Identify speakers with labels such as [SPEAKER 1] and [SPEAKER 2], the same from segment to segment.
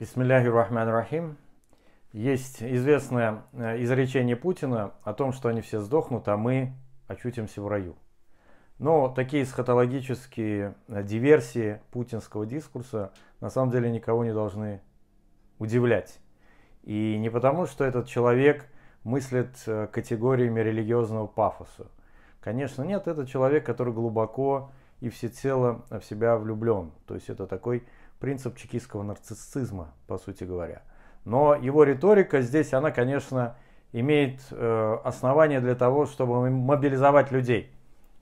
[SPEAKER 1] Бисмилляхи рахман рахим. Есть известное э, изречение Путина о том, что они все сдохнут, а мы очутимся в раю. Но такие эсхатологические э, диверсии путинского дискурса на самом деле никого не должны удивлять. И не потому, что этот человек мыслит э, категориями религиозного пафоса. Конечно, нет, это человек, который глубоко и всецело в себя влюблен. То есть это такой принцип чекистского нарциссизма, по сути говоря. Но его риторика здесь, она, конечно, имеет э, основания для того, чтобы мобилизовать людей.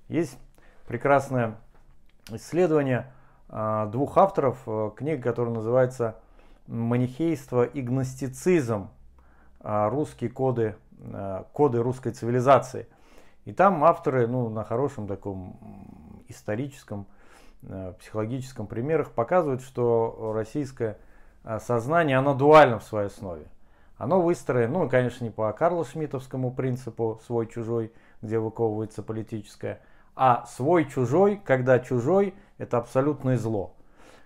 [SPEAKER 1] Есть прекрасное исследование э, двух авторов, э, книга, которая называется «Манихейство и гностицизм. Э, русские коды, э, коды русской цивилизации». И там авторы ну, на хорошем таком историческом психологическом примерах показывают, что российское э, сознание, оно дуально в своей основе. Оно выстроено, ну, конечно, не по Карлу Шмидтовскому принципу свой-чужой, где выковывается политическое, а свой-чужой, когда чужой – это абсолютное зло.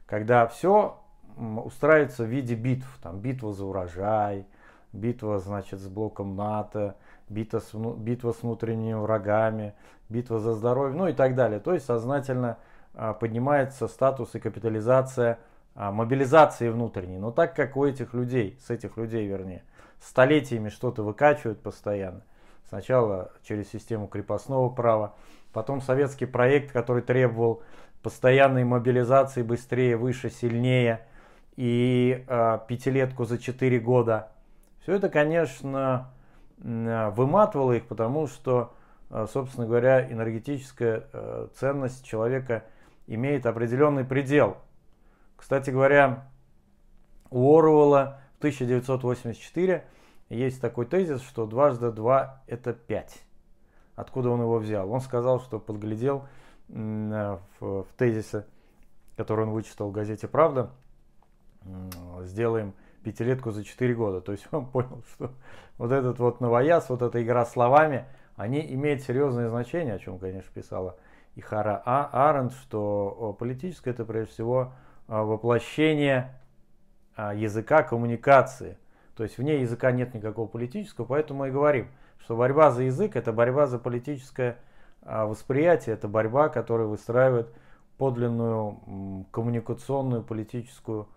[SPEAKER 1] Когда все устраивается в виде битв, там битва за урожай, битва, значит, с блоком НАТО, битва с, битва с внутренними врагами, битва за здоровье, ну и так далее. То есть сознательно поднимается статус и капитализация а, мобилизации внутренней. Но так как у этих людей, с этих людей вернее, столетиями что-то выкачивают постоянно, сначала через систему крепостного права, потом советский проект, который требовал постоянной мобилизации быстрее, выше, сильнее и э, пятилетку за 4 года. Все это, конечно, выматывало их, потому что, собственно говоря, энергетическая э, ценность человека – имеет определенный предел. Кстати говоря, у Оруэлла в 1984 есть такой тезис, что дважды два это пять. Откуда он его взял? Он сказал, что подглядел в, в тезисе, который он вычитал в газете «Правда», сделаем пятилетку за 4 года. То есть он понял, что вот этот вот новояз, вот эта игра словами, они имеют серьезное значение, о чем, конечно, писала и Хара а. Аренд, что политическое это прежде всего а, воплощение а, языка коммуникации. То есть вне языка нет никакого политического, поэтому мы и говорим, что борьба за язык это борьба за политическое восприятие, это борьба, которая выстраивает подлинную коммуникационную политическую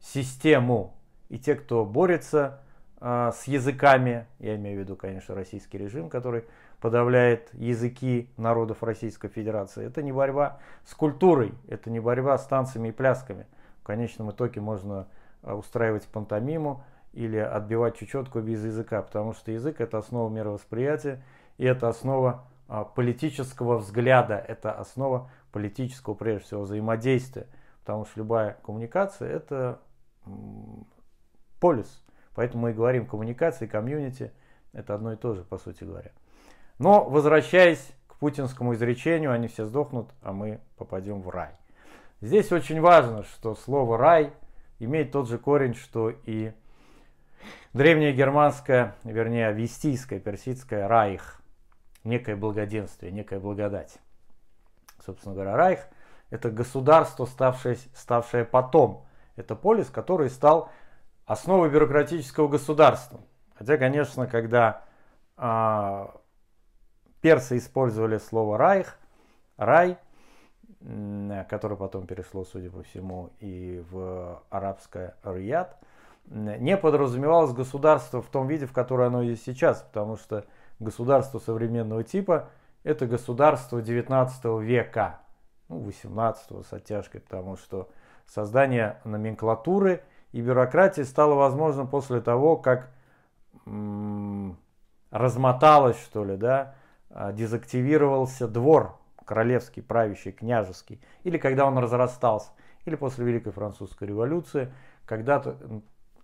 [SPEAKER 1] систему. И те, кто борется с языками, я имею в виду, конечно, российский режим, который подавляет языки народов Российской Федерации. Это не борьба с культурой, это не борьба с танцами и плясками. В конечном итоге можно а, устраивать пантомиму или отбивать чечетку без языка, потому что язык это основа мировосприятия и это основа а, политического взгляда, это основа политического, прежде всего, взаимодействия, потому что любая коммуникация это полюс. Поэтому мы и говорим коммуникации, комьюнити, это одно и то же, по сути говоря. Но возвращаясь к путинскому изречению, они все сдохнут, а мы попадем в рай. Здесь очень важно, что слово рай имеет тот же корень, что и древнее германское, вернее, авестийское, персидское райх, некое благоденствие, некая благодать. Собственно говоря, райх – это государство, ставшее, ставшее потом. Это полис, который стал основой бюрократического государства. Хотя, конечно, когда а, Персы использовали слово «райх», «рай», которое потом перешло, судя по всему, и в арабское «рияд», не подразумевалось государство в том виде, в котором оно есть сейчас, потому что государство современного типа – это государство 19 века, ну, 18 с оттяжкой, потому что создание номенклатуры и бюрократии стало возможно после того, как м- размоталось, что ли, да, дезактивировался двор королевский, правящий, княжеский, или когда он разрастался, или после Великой Французской революции, когда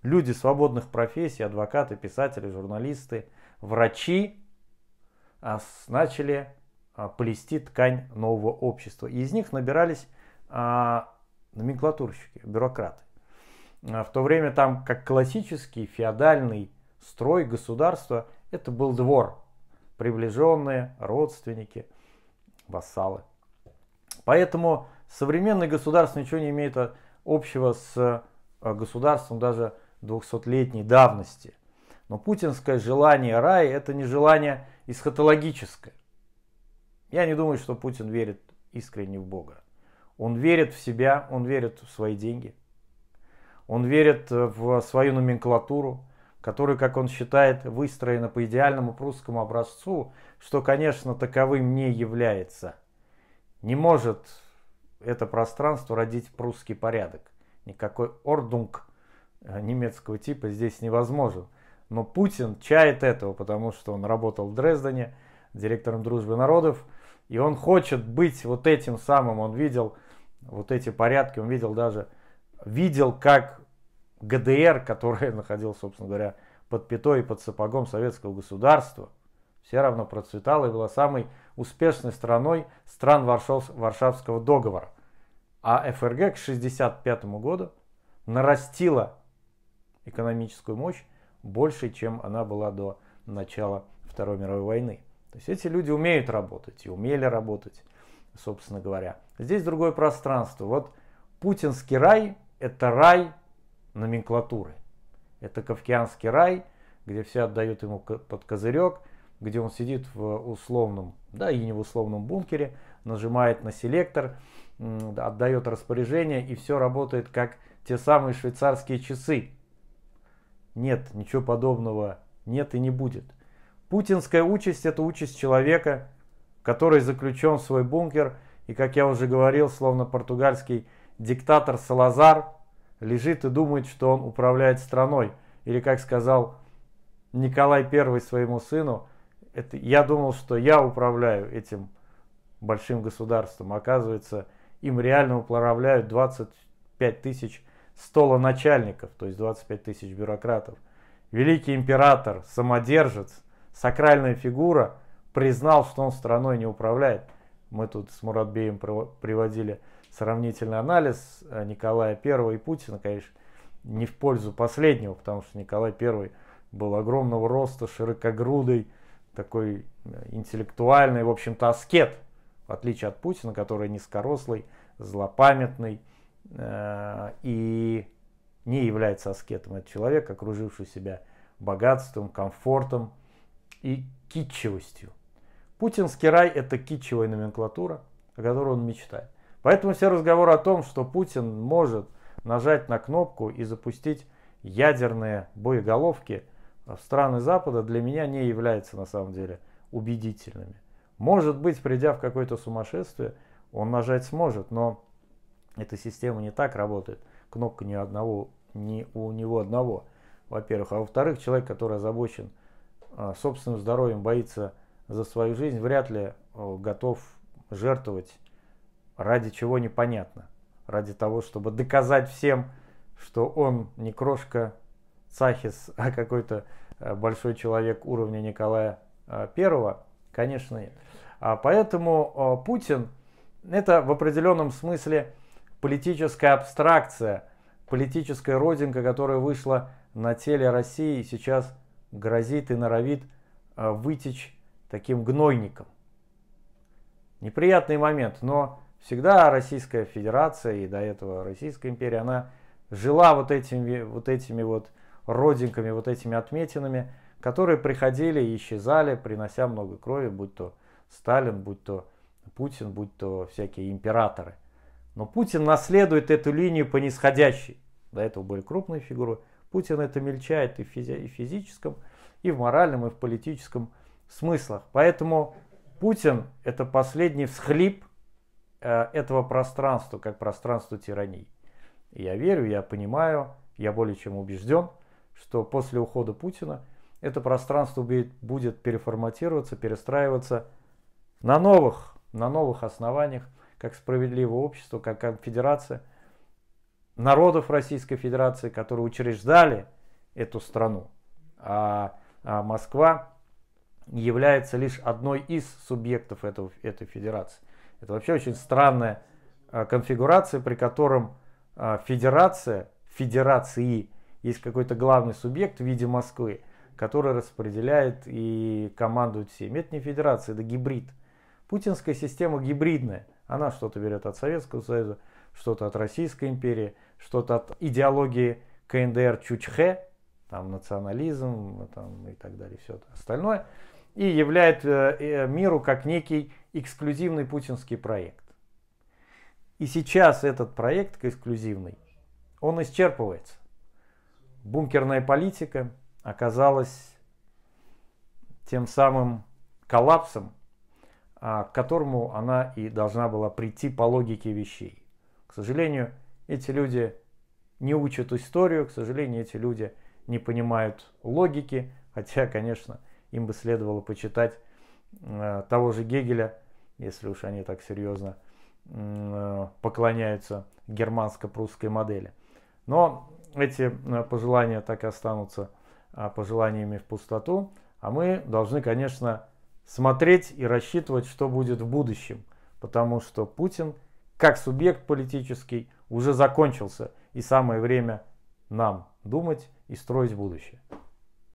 [SPEAKER 1] люди свободных профессий, адвокаты, писатели, журналисты, врачи а, начали а, плести ткань нового общества. И из них набирались номенклатурщики, бюрократы. В то время там, как классический феодальный строй государства, это был двор, приближенные, родственники, вассалы. Поэтому современное государство ничего не имеет общего с э, государством даже 200-летней давности. Но путинское желание рая – это не желание эсхатологическое. Я не думаю, что Путин верит искренне в Бога. Он верит в себя, он верит в свои деньги. Он верит в свою номенклатуру, которая, как он считает, выстроена по идеальному прусскому образцу, что, конечно, таковым не является. Не может это пространство родить прусский порядок. Никакой ордунг э, немецкого типа здесь невозможен. Но Путин чает этого, потому что он работал в Дрездене директором дружбы народов, и он хочет быть вот этим самым, он видел вот эти порядки, он видел даже, видел, как ГДР, который находился, собственно говоря, под пятой и под сапогом советского государства, все равно процветала и была самой успешной страной стран Варшавского договора. А ФРГ к 1965 году нарастила экономическую мощь больше, чем она была до начала Второй мировой войны. То есть эти люди умеют работать и умели работать, собственно говоря. Здесь другое пространство. Вот путинский рай – это рай номенклатуры. Это кавкианский рай, где все отдают ему под козырек, где он сидит в условном, да и не в условном бункере, нажимает на селектор, отдает распоряжение, и все работает как те самые швейцарские часы. Нет, ничего подобного нет и не будет. Путинская участь – это участь человека, который заключен в свой бункер, и, как я уже говорил, словно португальский диктатор Салазар – лежит и думает, что он управляет страной. Или, как сказал Николай I своему сыну, это, я думал, что я управляю этим большим государством. Оказывается, им реально управляют 25 тысяч столоначальников, то есть 25 тысяч бюрократов. Великий император, самодержец, сакральная фигура признал, что он страной не управляет. Мы тут с Муратбеем приводили сравнительный анализ э, Николая I и Путина, конечно, не в пользу последнего, потому что Николай I был огромного роста, широкогрудый, такой э, интеллектуальный, в общем-то, аскет, в отличие от Путина, который низкорослый, злопамятный э, и не является аскетом. Это человек, окруживший себя богатством, комфортом и китчевостью. Путинский рай – это китчевая номенклатура, о которой он мечтает. Поэтому все разговоры о том, что Путин может нажать на кнопку и запустить ядерные боеголовки в страны Запада, для меня не являются на самом деле убедительными. Может быть, придя в какое-то сумасшествие, он нажать сможет, но эта система не так работает. Кнопка ни, одного, ни у него одного, во-первых. А во-вторых, человек, который озабочен а, собственным здоровьем, боится за свою жизнь, вряд ли готов жертвовать Ради чего непонятно. Ради того, чтобы доказать всем, что он не крошка Цахис, а какой-то э, большой человек уровня Николая э, конечно, нет. А поэтому э, Путин это в определенном смысле политическая абстракция, политическая родинка, которая вышла на теле России и сейчас грозит и норовит вытечь таким гнойником. Неприятный момент, но Всегда Российская Федерация и до этого Российская империя, она жила вот этими вот, этими вот родинками, вот этими отметинами, которые приходили и исчезали, принося много крови, будь то Сталин, будь то Путин, будь то всякие императоры. Но Путин наследует эту линию по нисходящей. До этого были крупные фигуры. Путин это мельчает и в, и в физическом, и в моральном, и в политическом смыслах. Поэтому Путин это последний всхлип этого пространства, как пространства тирании. я верю, я понимаю, я более чем убежден, что после ухода Путина это пространство будет переформатироваться, перестраиваться на новых, на новых основаниях, как справедливое общество, как конфедерация народов Российской Федерации, которые учреждали эту страну. А, а Москва является лишь одной из субъектов этого, этой федерации. Это вообще очень странная а, конфигурация, при котором а, федерация, федерации есть какой-то главный субъект в виде Москвы, который распределяет и командует всеми. Это не федерация, это гибрид. Путинская система гибридная. Она что-то берет от Советского Союза, что-то от Российской империи, что-то от идеологии КНДР Чучхе, там национализм там, и так далее, все остальное, и являет э, э, миру как некий эксклюзивный путинский проект. И сейчас этот проект эксклюзивный, он исчерпывается. Бункерная политика оказалась тем самым коллапсом, а, к которому она и должна была прийти по логике вещей. К сожалению, эти люди не учат историю, к сожалению, эти люди не понимают логики, хотя, конечно, им бы следовало почитать э, того же Гегеля, если уж они так серьезно э, поклоняются германско-прусской модели. Но эти э, пожелания так и останутся пожеланиями в пустоту, а мы должны, конечно, смотреть и рассчитывать, что будет в будущем, потому что Путин, как субъект политический, уже закончился, и самое время нам думать и строить будущее.